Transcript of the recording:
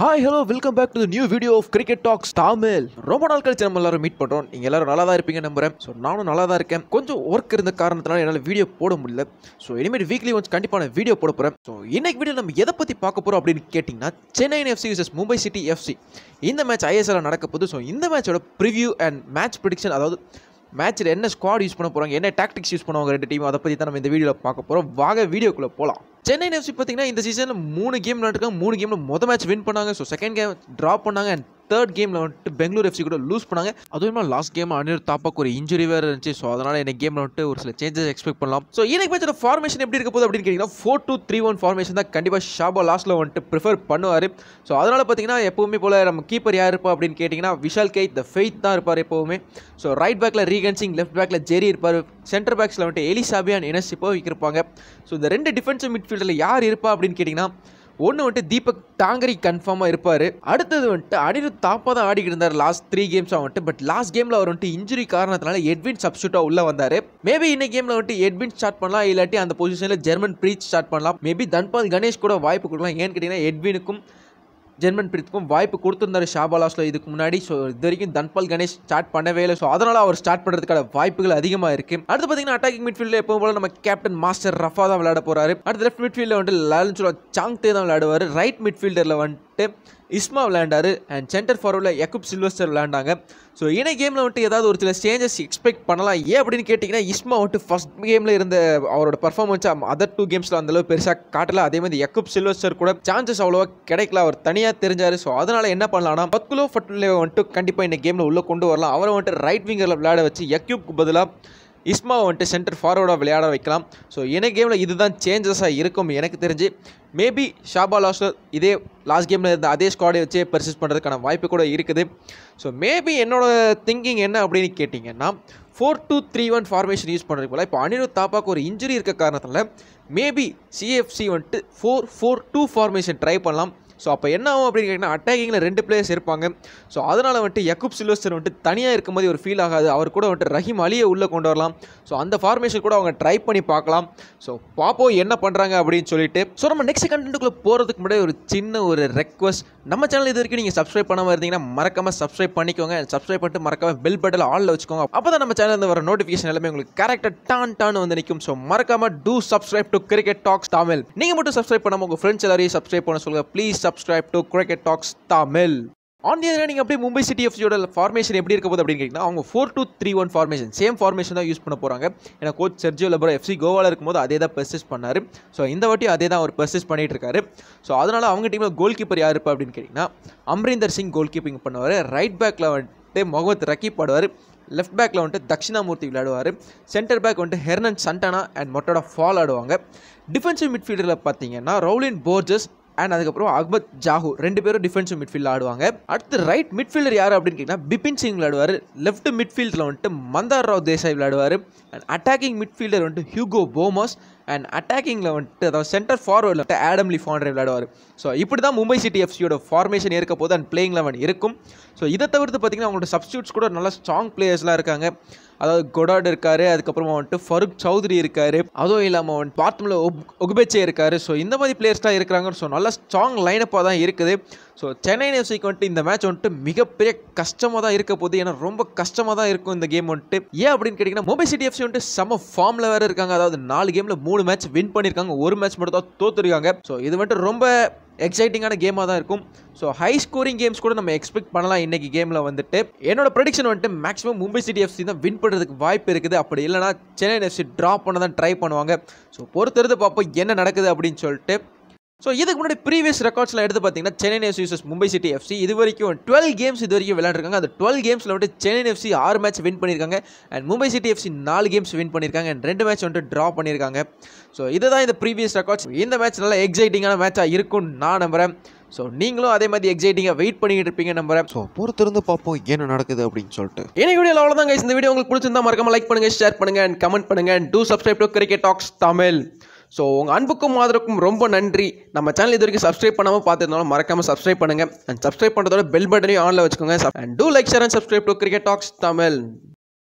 Hi hello welcome back to the new video of cricket talks Tamil ரொம்ப நாள் கழிச்சு நம்ம எல்லாரும் மீட் பண்ணுறோம் நீங்கள் எல்லாரும் நல்லா தான் இருப்பீங்க நம்புறேன். ஸோ நானும் நல்லா தான் இருக்கேன். கொஞ்சம் ஒர்க் இருந்த காரணத்தினால என்னால் வீடியோ போட முடியல. ஸோ இனிமேல் வீக்லி ஒன்ஸ் கண்டிப்பாக நான் வீடியோ போட போகிறேன் ஸோ இன்னைக்கு வீடியோ நம்ம எதை பற்றி பார்க்க போகிறோம் அப்படின்னு கேட்டிங்கன்னா Chennai FC versus Mumbai City FC இந்த மேட்ச் ஐஎஸ்எல் நடக்க போகுது. ஸோ இந்த மேட்சோட ப்ரிவியூ அண்ட் மேட்ச் ப்ரிடிக்ஷன் அதாவது மேட்ச்சில் என்ன ஸ்குவாட் யூஸ் பண்ண போகிறாங்க என்ன டாக்டிக்ஸ் யூஸ் பண்ணுவாங்க ரெண்டு டீம் அதை பற்றி தான் நம்ம இந்த வீடியோவில் பார்க்க போகிறோம் வாங்க வீடியோக்குள்ளே போகலாம் சென்னை எஃப்சி பார்த்தீங்கன்னா இந்த சீசனில் மூணு கேம் விளாண்டுருக்காங்க மூணு கேமில் மொதல் மேட்ச் வின் பண்ணாங்க. ஸோ செகண்ட் கேம் ட்ராப் பண்ணாங்க. அண்ட் தேர்ட் கேமில் வந்துட்டு பெங்களூர் எஃப்சி கூட லூஸ் பண்ணாங்க. அதுவும் இல்லாமல் லாஸ்ட் கேம் அனிருத் தாப்பாக்கு ஒரு இன்ஜுரி வேறு இருந்துச்சு. ஸோ அதனால் இந்த கேமில் வந்துட்டு ஒரு சில சேஞ்சஸ் எக்ஸ்பெக்ட் பண்ணலாம். ஸோ எனக்கு மேட்சோட ஃபார்மேஷன் எப்படி இருக்க போது அப்படின்னு கேட்டிங்கன்னா four two three one formation தான் கண்டிப்பாக ஷாபா லாஸ்ட்டில் வந்துட்டு ப்ரிஃபர் பண்ணுவார். ஸோ அதனால் பார்த்தீங்கன்னா எப்போவுமே போல் நம்ம கீப்பர் யார் இருப்பா அப்படின்னு கேட்டிங்கன்னா விஷால் கே த ஃபெய்த் தான் இருப்பார் எப்போவுமே. So right back Reagan Singh left back Jerry இருப்பார். சென்டர் பேக்ஸில் வந்துட்டு எலிசாபியான் இனஸ் இப்போ இருப்பாங்க ஸோ இந்த ரெண்டு டிஃபென்சிவ் மிட்ஃபீல்டில் யார் இருப்பா அப்படின்னு கேட்டிங்கன்னா ஒன்று வந்துட்டு தீபக் டாங்கரி கன்ஃபார்மாக இருப்பார். அடுத்தது வந்துட்டு அனிருத் தாப்பாக தான் ஆடிக்கிட்டு இருந்தார் லாஸ்ட் த்ரீ கேம்ஸாக வந்துட்டு. பட் லாஸ்ட் கேமில் அவர் வந்துட்டு இன்ஜுரி காரணத்தினால எட்வின் சப்ஸ்டியூட்டாக உள்ளே வந்தார். மேபி இந்த கேமில் வந்துட்டு எட்வின் ஸ்டார்ட் பண்ணலாம். இல்லாட்டி அந்த பொசிஷனில் ஜெர்மன் பிரீத் ஸ்டார்ட் பண்ணலாம். மேபி தன்பால் கணேஷ் கூட வாய்ப்பு கொடுக்கலாம். ஏன்னு கேட்டிங்கன்னா எட்வினுக்கும் ஜெர்மன் பிரீத்துக்கும் வாய்ப்பு கொடுத்துருந்தாரு ஷாபாலாஸில் இதுக்கு முன்னாடி ஸோ இது வரைக்கும் தன்பால் கணேஷ் ஸ்டார்ட் பண்ணவே இல்லை. ஸோ அதனால் அவர் ஸ்டார்ட் பண்ணுறதுக்கான வாய்ப்புகள் அதிகமாக இருக்குது அடுத்து பார்த்தீங்கன்னா அட்டாக்கிங் மிட்ஃபீல்டில் எப்பவும் போல நம்ம கேப்டன் மாஸ்டர் ரஃபா தான் விளையாட போகிறாரு அடுத்து லெஃப்ட் மிட்ஃபீல்டில் வந்துட்டு லாலன்சுலா சாங்தே தான் விளையாடுவார். ரைட் மிட்ஃபீல்டரில் வந்துட்டு இஸ்மா விளையாண்டார் அண்ட் சென்டர் ஃபார்வர்டில் யக்குப் சில்வஸ்டர் விளையாண்டாங்க. ஸோ இணை கேமில் வந்துட்டு ஏதாவது ஒரு சில சேஞ்சஸ் எக்ஸ்பெக்ட் பண்ணலாம். ஏன் அப்படின்னு கேட்டிங்கன்னா இஸ்மா வந்துட்டு ஃபஸ்ட் கேமில் இருந்த அவரோட பர்ஃபார்மன்ஸ் அதர் டூ கேம்ஸில் அந்தளவு பெருசாக காட்டல. அதே மாதிரி யக்குப் சில்வஸ்டர் கூட சான்சஸ் அவ்வளோவா கிடைக்கல. அவர் தனியாக தெரிஞ்சார். ஸோ அதனால் என்ன பண்ணலாம்னா பத்குலோ ஃபட்லே வந்துட்டு கண்டிப்பாக இந்த கேமில் உள்ளே கொண்டு வரலாம். அவரை வந்துட்டு ரைட் விங்கரில் விளையாட வச்சு யக்யூப்க்கு பதிலாக இஸ்மா வந்துட்டு சென்டர் ஃபார்வர்டாக விளையாட வைக்கலாம். ஸோ என்ன கேமில் இதுதான் சேஞ்சஸாக இருக்கும் எனக்கு தெரிஞ்சு. மேபி ஷாபா லாஸ்டர் இதே லாஸ்ட் கேமில் இருந்த அதே ஸ்குவாடை வச்சே பர்சேஸ் பண்ணுறதுக்கான வாய்ப்பு கூட இருக்குது. ஸோ மேபி என்னோடய திங்கிங் என்ன அப்படின்னு கேட்டிங்கன்னா four two three one formation use பண்ணுறது போல் இப்போ அனிருத் தாப்பாக்கு ஒரு இன்ஜுரி இருக்க காரணத்தில் மேபி சிஎஃப்சி வந்துட்டு four four two formation try பண்ணலாம். ஸோ அப்போ என்ன ஆகும் அப்படின்னு கேட்டிங்கன்னா அட்டாக்கிங்கில் ரெண்டு பிளேயர்ஸ் இருப்பாங்க. ஸோ அதனால் வந்துட்டு யக்குப் சில்வஸ்டர் வந்துட்டு தனியாக இருக்கும்போது ஒரு ஃபீல் ஆகாது. அவர் கூட வந்துட்டு ரஹீம் அலியை உள்ளே கொண்டு வரலாம். ஸோ அந்த ஃபார்மேஷன் கூட அவங்க ட்ரை பண்ணி பார்க்கலாம். ஸோ பார்ப்போம் என்ன பண்ணுறாங்க அப்படின்னு சொல்லிட்டு. ஸோ நம்ம நெக்ஸ்ட் கண்டென்ட்டுக்குள்ளே போகிறதுக்கு முன்னாடி ஒரு சின்ன ஒரு ரெக்வஸ்ட் நம்ம சேனல் இது வரைக்கும் நீங்கள் சப்ஸ்கிரைப் பண்ணாமல் இருந்தீங்கன்னா மறக்காமல் சப்ஸ்கிரைப் பண்ணிக்கோங்க. சப்ஸ்கிரைப் பண்ணிட்டு மறக்காம பெல் பட்டில் ஆலில் வச்சுக்கோங்க. அப்போ தான் நம்ம சேனலில் வர நோட்டிஃபிகேஷன் எல்லாமே உங்களுக்கு கரெக்டாக டான் டான் வந்து நிற்கும் ஸோ மறக்காமல் do subscribe to cricket talks Tamil நீங்கள் மட்டும் சப்ஸ்கிரைப் பண்ணாமல் உங்கள் ஃப்ரெண்ட்ஸ் எல்லாரையும் சப்ஸ்கிரைப் பண்ண சொல்லுங்கள் please subscribe to cricket talks Tamil on the நீங்கள் அப்படியே மும்பை சிட்டி எஃப்சியோட ஃபார்மேஷன் எப்படி இருக்க போகுது அப்படின்னு கேட்டிங்கன்னா அவங்க four two three one formation same formation தான் யூஸ் பண்ண போகிறாங்க ஏன்னா கோச் செர்ஜியோ லெபரோ எஃப்சி கோவாவில் இருக்கும்போது அதே தான் பெர்சிஸ் பண்ணார். ஸோ இந்த வாட்டி அதே தான் அவர் பெர்சிஸ் பண்ணிகிட்டு இருக்காரு. ஸோ அதனால் அவங்க டீமில் கோல் கீப்பர் யார் இருப்பா அப்படின்னு கேட்டிங்கன்னா அம்ரீந்தர் சிங் கோல் கீப்பிங் பண்ணுவார். ரைட் பேக்கில் வந்துட்டு முகமது ரக்கீப் ஆடுவார். லெஃப்ட் பேக்கில் வந்துட்டு தக்ஷிணாமூர்த்தி விளையாடுவார். சென்டர் பேக் வந்துட்டு Hernan Santana and Mourtada Fall ஆடுவாங்க. டிஃபென்சிவ் மிட்ஃபீல்டரில் பார்த்தீங்கன்னா ரவுலின் போர்ஜஸ் அண்ட் அதுக்கப்புறம் அக்பத் ஜாஹூ ரெண்டு பேரும் டிஃபென்சிவ் மிட்ஃபீல்டில் ஆடுவாங்க. அடுத்து ரைட் மிட்ஃபீல்டர் யார் அப்படின்னு கேட்டிங்கன்னா பிபின் சிங் விளையாடுவார் லெஃப்ட் மிட்ஃபீல்டில் வந்துட்டு மந்தார் ராவ் தேசாய் விளையாடுவார் அண்ட் அட்டாக்கிங் மிட்ஃபீல்டர் வந்துட்டு ஹியூகோ போமஸ். அண்ட் அட்டாக்கிங்கில் வந்துட்டு அதாவது சென்டர் ஃபார்வர்டில் வந்துட்டு ஆடம் லிஃபாண்டர் விளையாடுவார். ஸோ இப்படி தான் மும்பை சிட்டி எஃப்சியோட ஃபார்மேஷன் இருக்க போது அண்ட் பிளேயிங் லெவன் இருக்கும். ஸோ இதை தவிர்த்து பார்த்திங்கன்னா அவங்களோட சப்ஸ்டியூட்ஸ் கூட நல்ல ஸ்ட்ராங் பிளேயர்ஸ்லாம் இருக்காங்க. அதாவது கொடாட் இருக்கார் அதுக்கப்புறமா வந்துட்டு ஃபருக் சௌத்ரி இருக்கார். அதுவும் இல்லாமல் வந்துட்டு பாத்மில் ஒகுபெச்சே இருக்கார். ஸோ இந்த மாதிரி பிளேயர்ஸ்லாம் இருக்கிறாங்க ஸோ நல்ல ஸ்ட்ராங் லைனப்பாக தான் இருக்குது. ஸோ சென்னை எஃப்சிக்கு வந்துட்டு இந்த மேட்ச் வந்துட்டு மிகப்பெரிய கஷ்டமாக தான் இருக்க போகுது. ஏன்னா ரொம்ப கஷ்டமாக தான் இருக்கும் இந்த கேம் வந்துட்டு. ஏன் அப்படின்னு கேட்டிங்கன்னா மும்பை சிட்டி எஃப்சி வந்துட்டு செம ஃபார்மில் வேறு இருக்காங்க. அதாவது நாலு கேமில் மூணு மேட்ச் வின் பண்ணியிருக்காங்க. ஒரு மேட்ச் மட்டும் தான் தோத்துருக்காங்க. ஸோ இது வந்துட்டு ரொம்ப எக்ஸைட்டிங்கான கேமாக தான் இருக்கும். ஸோ ஹை ஸ்கோரிங் கேம்ஸ் கூட நம்ம எக்ஸ்பெக்ட் பண்ணலாம் இன்றைக்கி கேமில் வந்துட்டு. என்னோட ப்ரடிக்ஷன் வந்துட்டு மேக்ஸிமம் மும்பை சிட்டி எஃப்சி தான் வின் பண்ணுறதுக்கு வாய்ப்பு இருக்குது. அப்படி இல்லைனா சென்னை எஃப்சி ட்ராப் பண்ண தான் ட்ரை பண்ணுவாங்க. ஸோ பொறுத்திருந்து பார்ப்போம் என்ன நடக்குது அப்படின்னு சொல்லிட்டு. ஸோ இதுக்கு முன்னாடி ப்ரீவியஸ் ரெக்கார்ட்ஸில் எடுத்து பார்த்தீங்கன்னா Chennai FC versus Mumbai City FC இது வரைக்கும் டுவெல் கேம்ஸ் இது வரைக்கும் விளையாண்டுருக்காங்க. அந்த டுவெல் கேம்ஸில் வந்துட்டு சென்னை எஃப்சி ஆறு மேட்ச் வின் பண்ணியிருக்காங்க. அண்ட் மும்பை சிட்டி எஃப்சி நாலு கேம்ஸ் வின் பண்ணியிருக்காங்க. அண்ட் ரெண்டு மேட்ச் வந்துட்டு ட்ரா பண்ணியிருக்காங்க. ஸோ இதுதான் இந்த ப்ரீவியஸ் ரெக்கார்ட்ஸ் இந்த மேட்ச் நல்லா எக்ஸைட்டிங்கான மேட்சாக இருக்கும்னு நான் நம்புகிறேன் ஸோ நீங்களும் அதே மாதிரி எக்ஸைட்டிங்காக வெயிட் பண்ணிட்டு இருப்பீங்க நம்புறேன். ஸோ பொறுத்திருந்து பார்ப்போம் என்ன நடக்குது அப்படின்னு சொல்லிட்டு. எனக்கு வீடியோ அவ்வளோதான் guys. இந்த வீடியோ உங்களுக்கு பிடிச்சிருந்தா மறக்காம லைக் பண்ணுங்க ஷேர் பண்ணுங்க அண்ட் கமெண்ட் பண்ணுங்க. And do subscribe to cricket talks Tamil so உங்கள் அன்புக்கும் ஆதரவுக்கும் ரொம்ப நன்றி. நம்ம சேனல் இது வரைக்கும் சப்ஸ்கிரைப் பண்ணாமல் பார்த்துருந்தாலும் மறக்காமல் சப்ஸ்கிரைப் பண்ணுங்க. அண்ட் சப்ஸ்கிரைப் பண்ணுறதோட பெல் பட்டனையும் ஆனில் வச்சுக்கோங்க. And do like share and subscribe to cricket talks Tamil